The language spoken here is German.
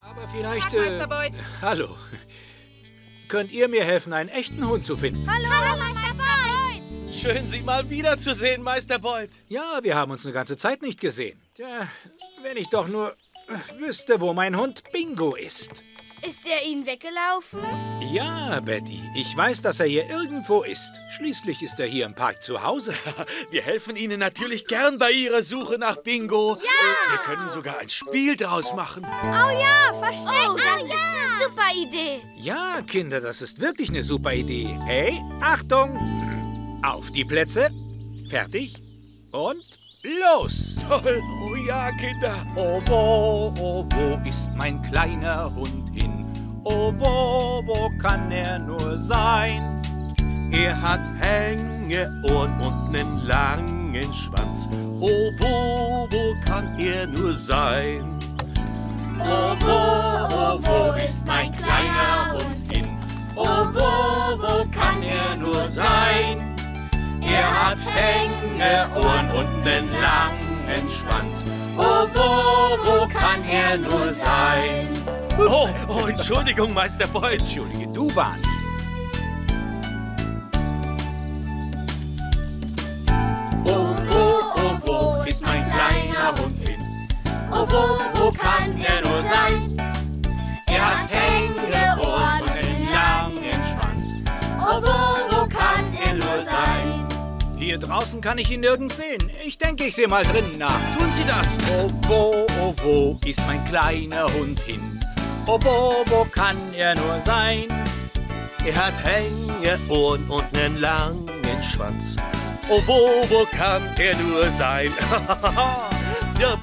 Aber vielleicht. Tag, Meister Beuth. hallo. Könnt ihr mir helfen, einen echten Hund zu finden? Hallo, Hallo Meister Beuth! Schön, Sie mal wiederzusehen, Meister Beuth. Ja, wir haben uns eine ganze Zeit nicht gesehen. Tja, wenn ich doch nur äh, wüsste, wo mein Hund Bingo ist. Ist er Ihnen weggelaufen? Ja, Betty, ich weiß, dass er hier irgendwo ist. Schließlich ist er hier im Park zu Hause. Wir helfen Ihnen natürlich gern bei Ihrer Suche nach Bingo. Ja! Wir können sogar ein Spiel draus machen. Oh ja, verstecken. Oh, das ist eine super Idee. Ja, Kinder, das ist wirklich eine super Idee. Hey, Achtung! Auf die Plätze. Fertig. Und los! Toll. Oh ja, Kinder. Oh, wo, oh, wo ist mein kleiner Hund? Oh, wo, wo kann er nur sein? Er hat Hängeohren und einen langen Schwanz. Oh, wo, wo kann er nur sein? Oh, wo, oh, wo ist mein kleiner Hund hin? Oh, wo, wo kann er nur sein? Er hat Hängeohren und einen langen Schwanz. Oh, wo, wo kann er nur sein? Oh, oh Entschuldigung, Meister Beuth. Entschuldige, du, Barney. Oh, wo, oh, wo ist mein kleiner Hund hin? Oh, wo, wo kann er nur sein? Er hat Hängeohren und einen langen Schwanz. Oh, wo, wo kann er nur sein? Hier draußen kann ich ihn nirgends sehen. Ich denke, ich sehe mal drinnen nach. Tun Sie das. Oh, wo, oh, wo ist mein kleiner Hund hin? Oh, wo kann er nur sein? Er hat Hängeohren und einen langen Schwanz. Oh, wo kann er nur sein? ja,